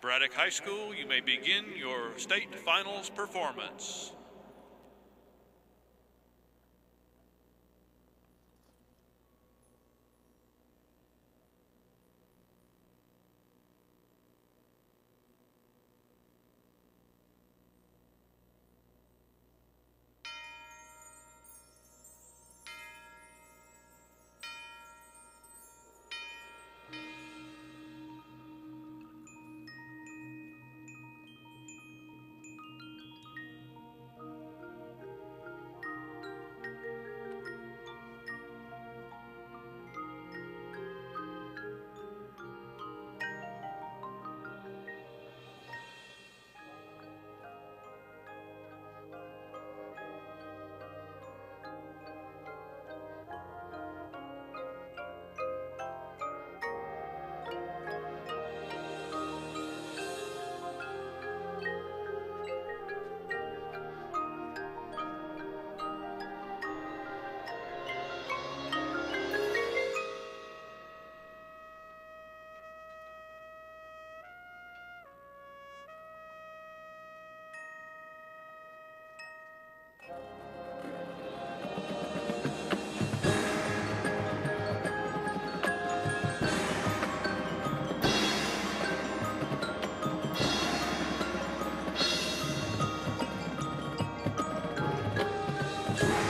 Braddock High School, you may begin your state finals performance. you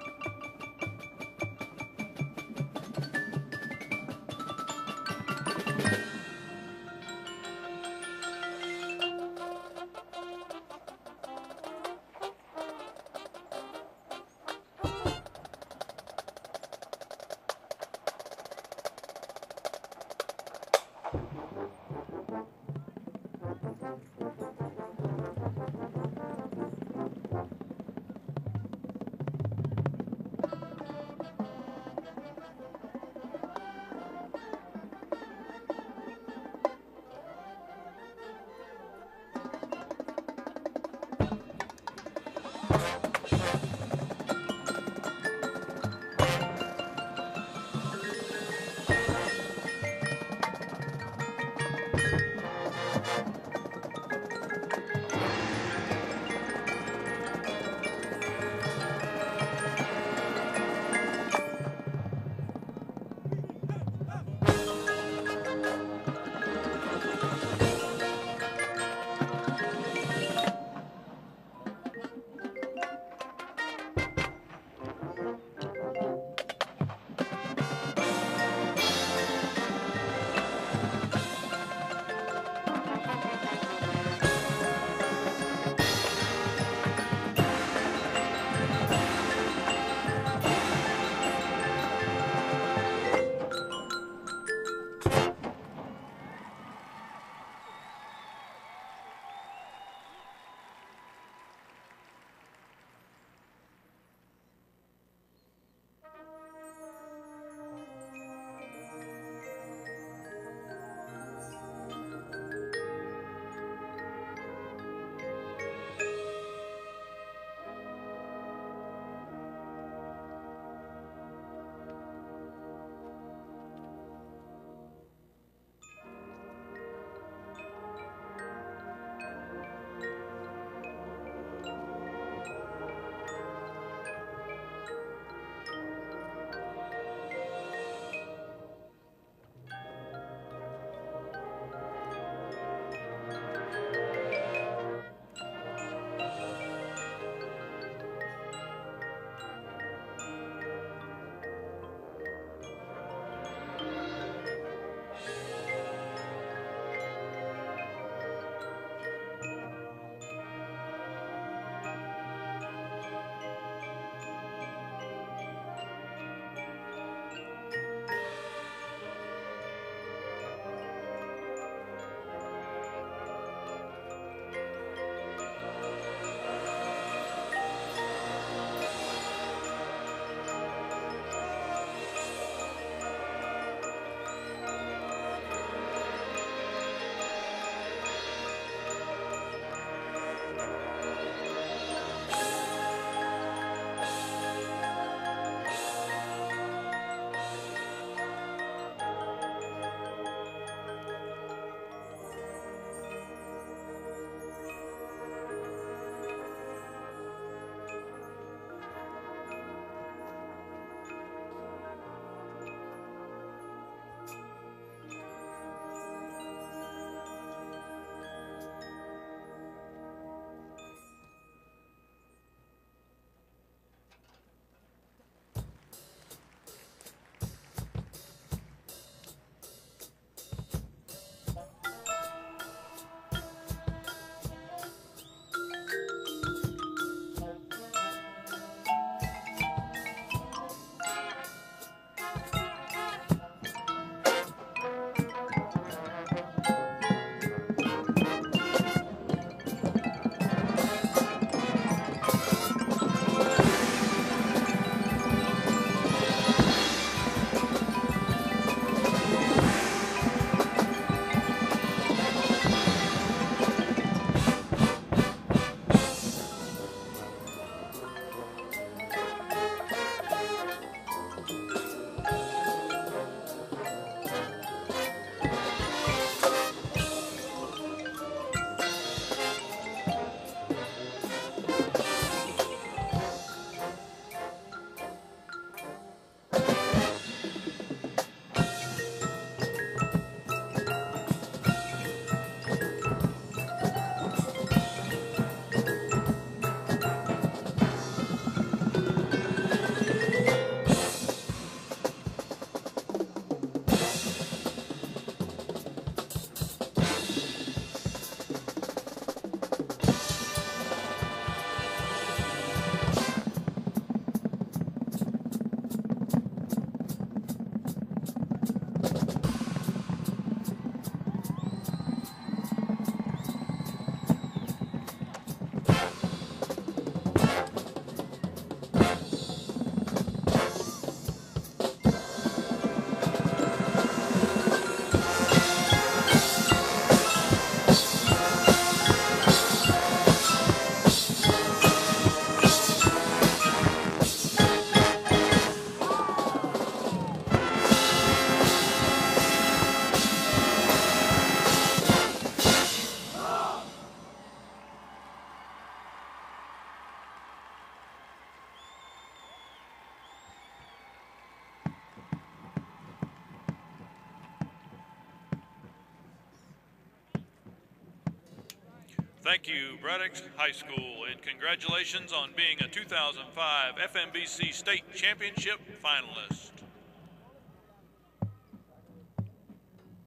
Thank you, Braddock High School, and congratulations on being a 2005 FMBC State Championship finalist.